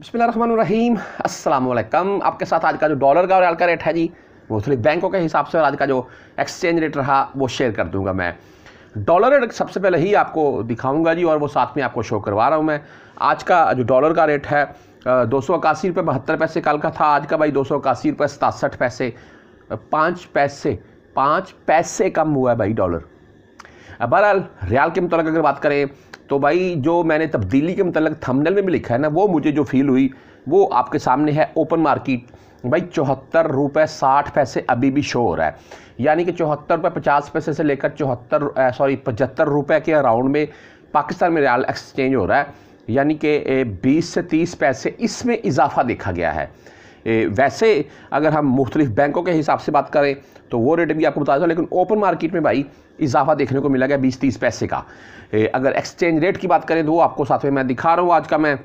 बसमीम अल्लाम आपके साथ आज का जो डॉलर का और का रेट है जी, वो थोड़ी बैंकों के हिसाब से और आज का जो एक्सचेंज रेट रहा, वो शेयर कर दूँगा मैं। डॉलर रेट सबसे पहले ही आपको दिखाऊँगा जी और वो साथ में आपको शो करवा रहा हूँ मैं। आज का जो डॉलर का रेट है दो सौ इक्यासी रुपये बहत्तर पैसे कल का था, आज का भाई दो सौ इक्यासी रुपये सतासठ पैसे पाँच पैसे पाँच पैसे कम हुआ है भाई डॉलर बहरहाल, रियाल के मतलब अगर बात करें तो भाई जो मैंने तब्दीली के मतलब थंबनेल में भी लिखा है ना, वो मुझे जो फील हुई, वो आपके सामने है ओपन मार्केट भाई चौहत्तर रुपये साठ पैसे अभी भी शो हो रहा है। यानी कि चौहत्तर रुपये पचास पैसे से लेकर चौहत्तर सॉरी पचहत्तर रुपये के अराउंड में पाकिस्तान में रियाल एक्सचेंज हो रहा है। यानी कि बीस से तीस पैसे इसमें इजाफा देखा गया है। वैसे अगर हम मुख्तलिफ़ बैंकों के हिसाब से बात करें तो वो रेट भी आपको बता दूँ, लेकिन ओपन मार्केट में भाई इजाफा देखने को मिला गया बीस तीस पैसे का। अगर एक्सचेंज रेट की बात करें तो वो आपको साथ में मैं दिखा रहा हूँ आज का मैं।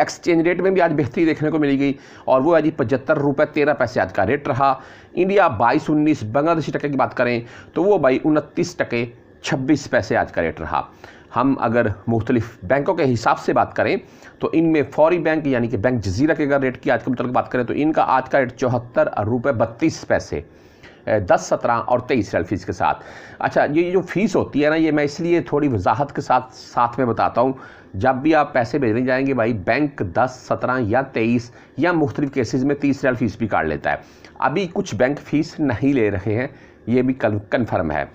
एक्सचेंज रेट में भी आज बेहतरी देखने को मिली गई, और वो है जी पचहत्तर रुपये तेरह पैसे आज का रेट रहा। इंडिया बाईस उन्नीस, बांग्लादेशी टके की बात करें तो वो भाई उनतीस टके छब्बीस पैसे आज का रेट रहा। हम अगर मुख्तलिफ़ बैंकों के हिसाब से बात करें तो इनमें फौरी बैंक यानी कि बैंक जजीरा के अगर रेट की आज के मतलब बात करें तो इनका आज का रेट चौहत्तर रुपये बत्तीस पैसे दस, सत्रह और तेईस रियल फ़ीस के साथ। अच्छा ये जो फ़ीस होती है ना, ये मैं इसलिए थोड़ी वजाहत के साथ साथ में बताता हूँ। जब भी आप पैसे भेजने जाएँगे भाई, बैंक दस, सत्रह या तेईस या मुख्तलिफ़ केसेस में तीस रियल फ़ीस भी काट लेता है। अभी कुछ बैंक फ़ीस नहीं ले रहे हैं, ये भी कन्फर्म है।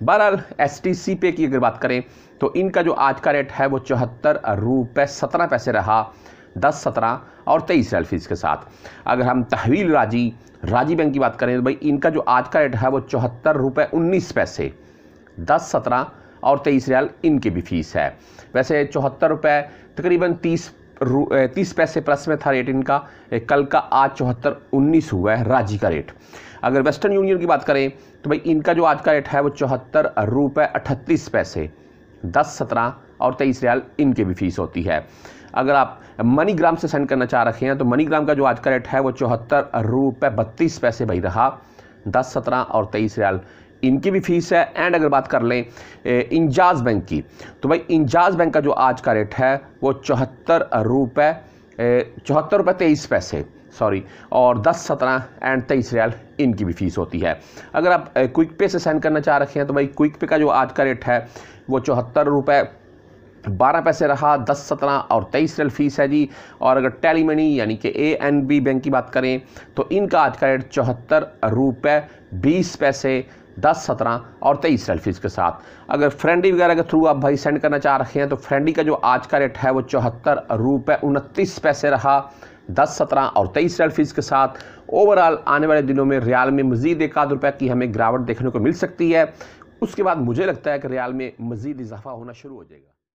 बहरहाल एस टी सी पे की अगर बात करें तो इनका जो आज का रेट है वो चौहत्तर रुपये सत्रह पैसे रहा, दस सत्रह और तेईस रियल फ़ीस के साथ। अगर हम तहवील राज़ी राज़ी बैंक की बात करें तो भाई इनका जो आज का रेट है वो चौहत्तर रुपये उन्नीस पैसे, दस सत्रह और तेईस रियाल इनकी भी फ़ीस है। वैसे चौहत्तर रुपये तकरीबन तीस तीस पैसे प्लस में था रेट इनका। कल का आज चौहत्तर, उन्नीस हुआ है राज्य का रेट। अगर वेस्टर्न यूनियन की बात करें तो भाई इनका जो आज का रेट है वो चौहत्तर रुपये अट्ठतीस पैसे, दस सत्रह और तेईस रियाल इनकी भी फ़ीस होती है। अगर आप मनी ग्राम से सेंड करना चाह रखे हैं तो मनी ग्राम का जो आज का रेट है वो चौहत्तर रुपये बत्तीस पैसे भाई रहा, दस सत्रह और तेईस रियाल इनकी भी फ़ीस है एंड अगर बात कर लें इंजाज बैंक की तो भाई इंजाज बैंक का जो आज का रेट है, वो चौहत्तर रुपये चौहत्तर रुपये तेईस पैसे, सॉरी, और दस सत्रह एंड तेईस रियाल इनकी भी फ़ीस होती है। अगर आप क्विक पे से सेंड करना चाह रखे हैं तो भाई क्विक पे का जो आज का रेट है, वो चौहत्तर रुपये बारह पैसे रहा, दस सत्रह और तेईस रेल फ़ीस है जी। और अगर टेली मनी, यानी कि ए एन बी बैंक की बात करें तो इनका आज का रेट चौहत्तर रुपये बीस पैसे दस, सत्रह और तेईस सेल्फीज़ के साथ। अगर फ्रेंडी वगैरह के थ्रू आप भाई सेंड करना चाह रहे हैं तो फ्रेंडी का जो आज का रेट है वो चौहत्तर रुपये उनतीस पैसे रहा। दस, सत्रह और तेईस सेल्फीज़ के साथ। ओवरऑल आने वाले दिनों में रियाल में मजीद एक आध रुपये की हमें गिरावट देखने को मिल सकती है। उसके बाद मुझे लगता है कि रियाल में मजीद इजाफा होना शुरू हो जाएगा।